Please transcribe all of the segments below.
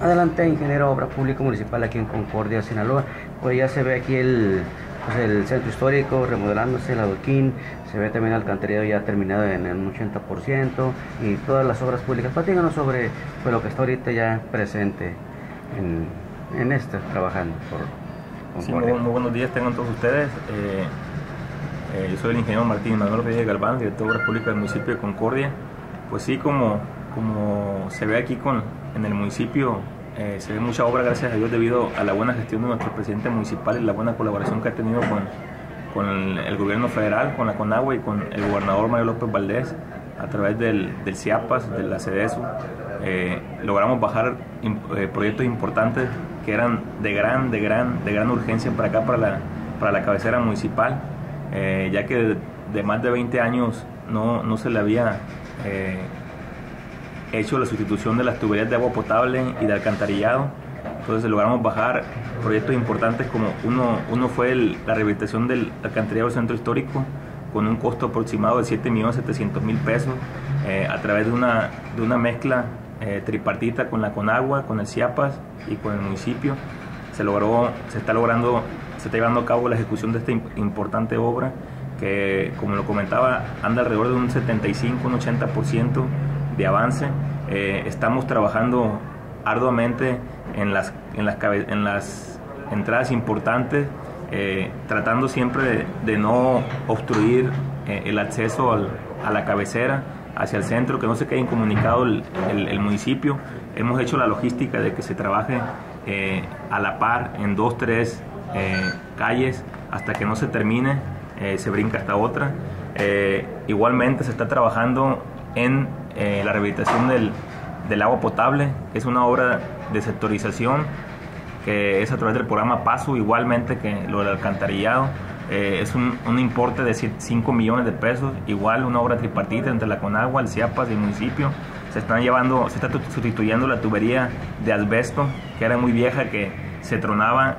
Adelante, ingeniero obra pública municipal aquí en Concordia, Sinaloa. Pues ya se ve aquí el, pues el centro histórico remodelándose, el adoquín, se ve también el alcantarillado ya terminado en, un 80% y todas las obras públicas. Platíganos sobre pues, lo que está ahorita ya presente en, en esto, trabajando por Concordia. Sí, muy, buenos días tengan todos ustedes. Eh, eh, yo soy el ingeniero Martín Manuel Reyes Galván, director de Obras Públicas del municipio de Concordia. Pues sí, como, como se ve aquí con, en el municipio, eh, se ve mucha obra, gracias a Dios, debido a la buena gestión de nuestro presidente municipal y la buena colaboración que ha tenido con, con el, gobierno federal, con la CONAGUA y con el gobernador Mario López Valdés a través del, del CIAPAS, de la CEDESU. Eh, logramos bajar proyectos importantes que eran de gran, de gran, de gran urgencia para acá, para la, para la cabecera municipal. Eh, ya que de, más de 20 años no, no se le había eh, hecho la sustitución de las tuberías de agua potable y de alcantarillado. Entonces logramos bajar proyectos importantes como uno, uno fue la rehabilitación del alcantarillado del centro histórico con un costo aproximado de 7.700.000 pesos eh, a través de una, de una mezcla tripartita con la Conagua, con el CIAPAS y con el municipio. Se logró, se está logrando se está llevando a cabo la ejecución de esta importante obra que, como lo comentaba, anda alrededor de un 75, un 80% de avance. Eh, estamos trabajando arduamente en las, en las, en las entradas importantes, eh, tratando siempre de, no obstruir eh, el acceso a la cabecera hacia el centro, que no se quede incomunicado el, el, municipio. Hemos hecho la logística de que se trabaje a la par en dos, tres calles hasta que no se termine, se brinca hasta otra. Igualmente se está trabajando en la rehabilitación del, del, agua potable, es una obra de sectorización que es a través del programa PASO, igualmente que lo del alcantarillado. es un, un, importe de 5 millones de pesos, igual una obra tripartita entre la Conagua, el CIAPAS y el municipio. Se están llevando, se está sustituyendo la tubería de asbesto, que era muy vieja, que se tronaba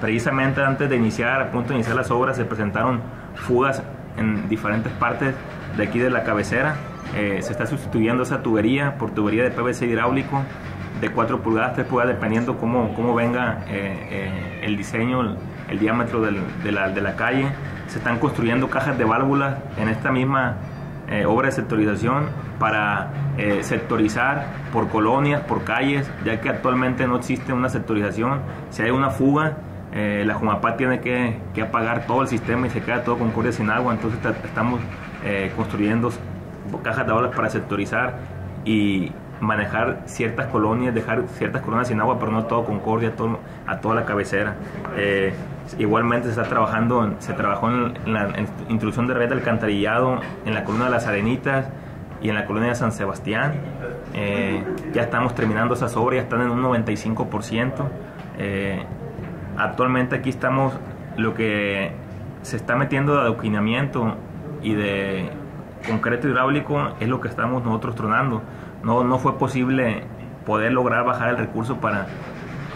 Precisamente antes de iniciar, a punto de iniciar las obras, se presentaron fugas en diferentes partes de aquí de la cabecera. Eh, se está sustituyendo esa tubería por tubería de PVC hidráulico de 4 pulgadas, 3 pulgadas, dependiendo cómo, cómo venga eh, eh, el diseño, el, diámetro de, la, de, la, calle. Se están construyendo cajas de válvulas en esta misma obra de sectorización para sectorizar por colonias, por calles, ya que actualmente no existe una sectorización. Si hay una fuga, la Jumapá tiene que, apagar todo el sistema y se queda todo Concordia sin agua, entonces estamos construyendo cajas de olas para sectorizar y manejar ciertas colonias, dejar ciertas colonias sin agua, pero no todo Concordia, todo, a toda la cabecera. Eh, igualmente se está trabajando, se trabajó en, la introducción de red de alcantarillado en la columna de las Arenitas y en la colonia de San Sebastián. ya estamos terminando esas obras, ya están en un 95%. Actualmente aquí estamos, lo que se está metiendo de adoquinamiento y de concreto hidráulico es lo que estamos nosotros tronando. No, no fue posible poder lograr bajar el recurso para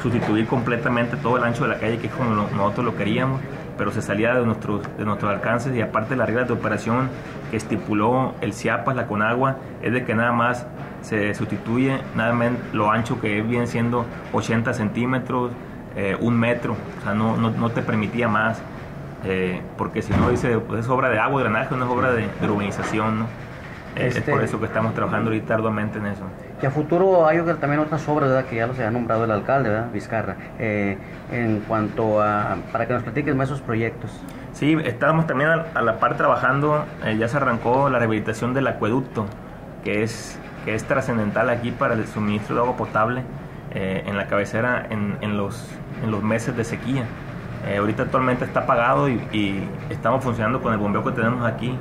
sustituir completamente todo el ancho de la calle que es como nosotros lo queríamos, pero se salía de nuestros, de nuestros alcances y aparte las reglas de operación que estipuló el CIAPAS, la CONAGUA, es de que nada más se sustituye nada más lo ancho que viene siendo 80 centímetros, eh, un metro, o sea, no, no, te permitía más, eh, porque si no, dice, pues es obra de agua, drenaje, no es obra de, urbanización, ¿no? Es por este eso que estamos trabajando ahorita arduamente en eso. Que a futuro hay también otras obras ¿verdad? que ya los ha nombrado el alcalde, ¿verdad? Vizcarra, eh, en cuanto a, para que nos platiques más esos proyectos. Sí, estábamos también a, la par trabajando, ya se arrancó la rehabilitación del acueducto, que es, que es trascendental aquí para el suministro de agua potable en la cabecera en, en los en los meses de sequía. Eh, ahorita actualmente está apagado y, estamos funcionando con el bombeo que tenemos aquí.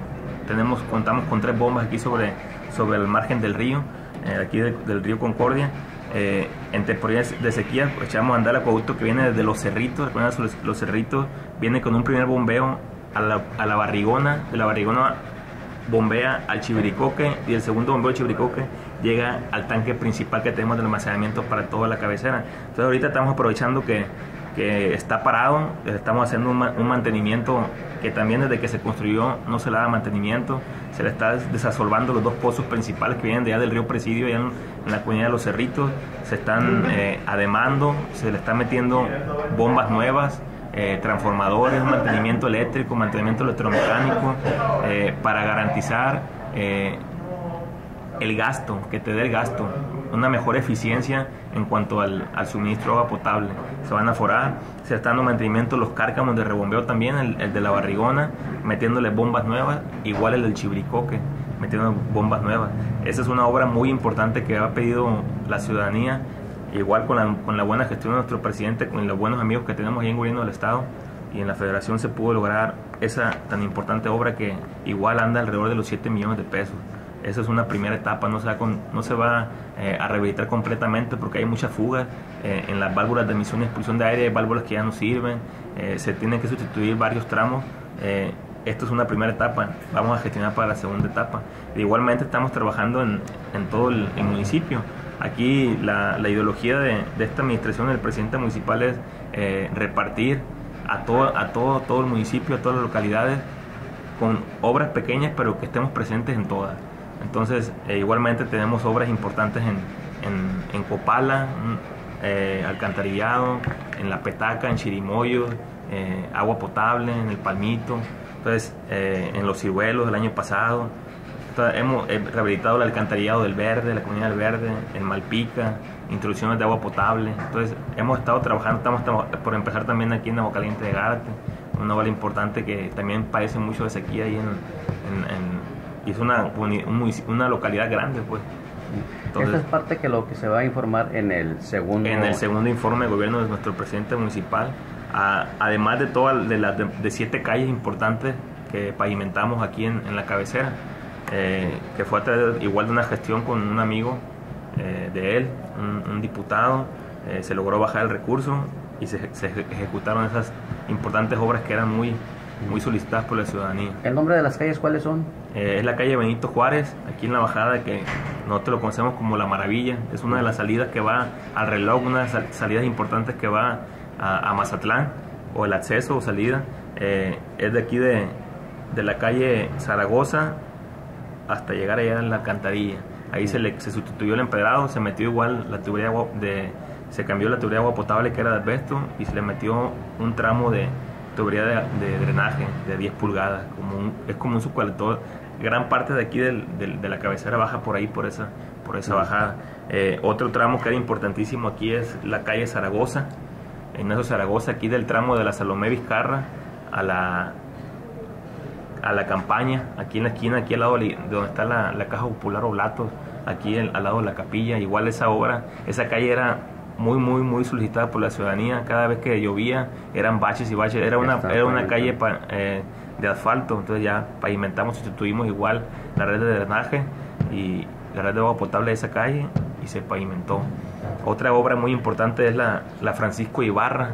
Tenemos, contamos con tres bombas aquí sobre, sobre el margen del río, eh, aquí del río Concordia. Eh, en temporadas de sequía pues, echamos a andar el acueducto que viene desde los cerritos, los, los cerritos, viene con un primer bombeo a la, a la barrigona, de la barrigona bombea al Chiviricoque y el segundo bombeo al Chiviricoque llega al tanque principal que tenemos de almacenamiento para toda la cabecera. Entonces ahorita estamos aprovechando que que está parado, estamos haciendo un, mantenimiento que también desde que se construyó no se le da mantenimiento, se le está desasolvando los dos pozos principales que vienen de allá del río Presidio, allá en, la comunidad de Los Cerritos, se están eh, ademando, se le están metiendo bombas nuevas, eh, transformadores, mantenimiento eléctrico, mantenimiento electromecánico, eh, para garantizar el gasto, que te dé el gasto, una mejor eficiencia en cuanto al, suministro de agua potable. Se van a forar, se están dando mantenimiento los cárcamos de rebombeo también, el, de la barrigona, metiéndole bombas nuevas, igual el del chibricoque, metiendo bombas nuevas. Esa es una obra muy importante que ha pedido la ciudadanía, igual con la, con la buena gestión de nuestro presidente, con los buenos amigos que tenemos ahí en el gobierno del Estado y en la federación se pudo lograr esa tan importante obra que igual anda alrededor de los 7 millones de pesos. Esa es una primera etapa, no se va, no se va eh, a rehabilitar completamente porque hay muchas fugas eh, en las válvulas de emisión y expulsión de aire, hay válvulas que ya no sirven, eh, se tienen que sustituir varios tramos. esto es una primera etapa, vamos a gestionar para la segunda etapa. igualmente estamos trabajando en, todo el, municipio. Aquí la, la ideología de, de, esta administración del presidente municipal es repartir a todo, a todo, todo el municipio, a todas las localidades, con obras pequeñas pero que estemos presentes en todas. Entonces, eh, igualmente tenemos obras importantes en, en, Copala, eh, alcantarillado, en La Petaca, en Chirimoyo, eh, agua potable, en El Palmito, entonces en Los Ciruelos del año pasado. hemos rehabilitado el alcantarillado del Verde, la comunidad del Verde, en Malpica, introducciones de agua potable. Entonces, hemos estado trabajando, estamos, por empezar también aquí en Agua Caliente de Gárate, una obra importante que también padece mucho de sequía ahí en, en y es una, una localidad grande, pues. Esta es parte que lo que se va a informar en el segundo... En el segundo informe de gobierno de nuestro presidente municipal, además de todas de las de, siete calles importantes que pavimentamos aquí en, la cabecera, eh, que fue a través igual de una gestión con un amigo eh, de él, un, diputado, eh, se logró bajar el recurso y se, se ejecutaron esas importantes obras que eran muy muy solicitadas por la ciudadanía. ¿El nombre de las calles cuáles son? Eh, es la calle Benito Juárez, aquí en la bajada que nosotros lo conocemos como La Maravilla. Es una de las salidas que va al reloj, una de las salidas importantes que va a, Mazatlán, o el acceso o salida. Eh, es de aquí de, de, la calle Zaragoza hasta llegar allá en la alcantarilla. Ahí se, le, se sustituyó el empedrado, se metió igual la tubería de, se cambió la tubería de agua potable que era de asbesto y se le metió un tramo de tubería de, drenaje de 10 pulgadas, como es como un subcolector. Gran parte de aquí del, de la cabecera baja por ahí, por esa, por esa bajada. Eh, otro tramo que era importantísimo aquí es la calle Zaragoza. En eso Zaragoza, aquí del tramo de la Salomé Vizcarra a la, a la campaña, aquí en la esquina, aquí al lado de donde está la, la Caja Popular Oblatos, aquí al lado de la capilla. Igual esa obra, esa calle era muy, muy, muy solicitada por la ciudadanía. Cada vez que llovía eran baches y baches. Era una, era una calle eh, de asfalto, entonces ya pavimentamos, sustituimos igual la red de drenaje y la red de agua potable de esa calle y se pavimentó. Otra obra muy importante es la, la Francisco Ibarra,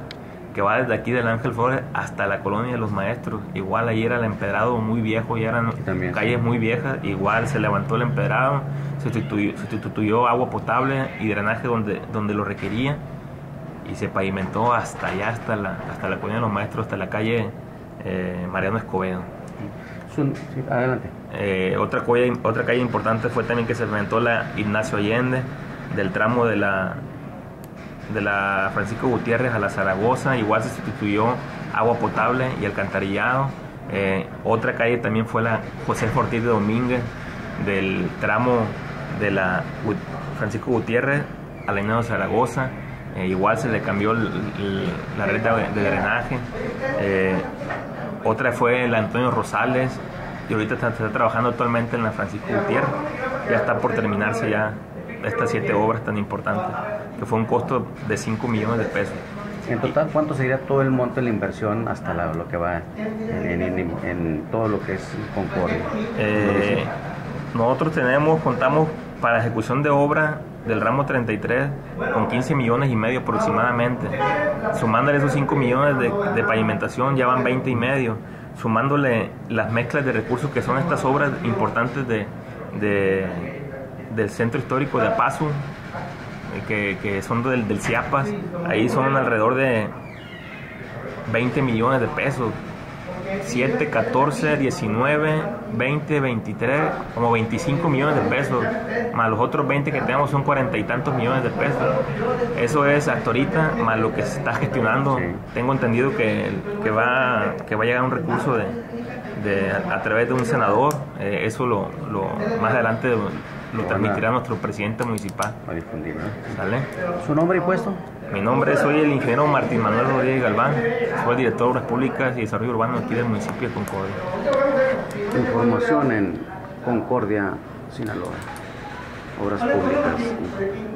que va desde aquí del Ángel Flores hasta la colonia de los maestros. Igual ahí era el empedrado muy viejo, ya eran calles muy viejas. Igual se levantó el empedrado, sustituyó, agua potable y drenaje donde, donde lo requería y se pavimentó hasta allá, hasta la, hasta la colonia de los maestros, hasta la calle eh, Mariano Escobedo. adelante. Eh, otra, calle, otra calle importante fue también que se pavimentó la Ignacio Allende, del tramo de la de la Francisco Gutiérrez a la Zaragoza, igual se sustituyó agua potable y alcantarillado. Eh, otra calle también fue la José Ortiz de Domínguez, del tramo de la Francisco Gutiérrez a la de Zaragoza. Eh, igual se le cambió la red de, drenaje. Eh, otra fue la Antonio Rosales y ahorita está, está, trabajando actualmente en la Francisco Gutiérrez. Ya está por terminarse ya estas siete obras tan importantes, que fue un costo de 5 millones de pesos. En total, ¿cuánto sería todo el monto de la inversión hasta lo que va en, todo lo que es Concordia? Eh, nosotros tenemos, contamos para ejecución de obra del ramo 33 con 15 millones y medio aproximadamente. Sumándole esos 5 millones de, de pavimentación ya van 20 y medio. Sumándole las mezclas de recursos que son estas obras importantes de, de del centro histórico de Apazu, eh, que, que son del, del ahí son alrededor de 20 millones de pesos. 7, 14, 19, 20, 23, como 25 millones de pesos, más los otros 20 que tenemos son cuarenta y tantos millones de pesos. Eso es hasta ahorita, más lo que se está gestionando. Tengo entendido que, que, va, que va a llegar un recurso de, de a, través de un senador. Eh, eso lo, lo, más adelante lo transmitirá nuestro presidente municipal. Va a difundir, ¿Sale? ¿Su nombre y puesto? Mi nombre es, soy el ingeniero Martín Manuel Rodríguez Galván, soy el director de Obras Públicas y Desarrollo Urbano aquí del municipio de Concordia. Información en Concordia, Sinaloa. Obras Públicas.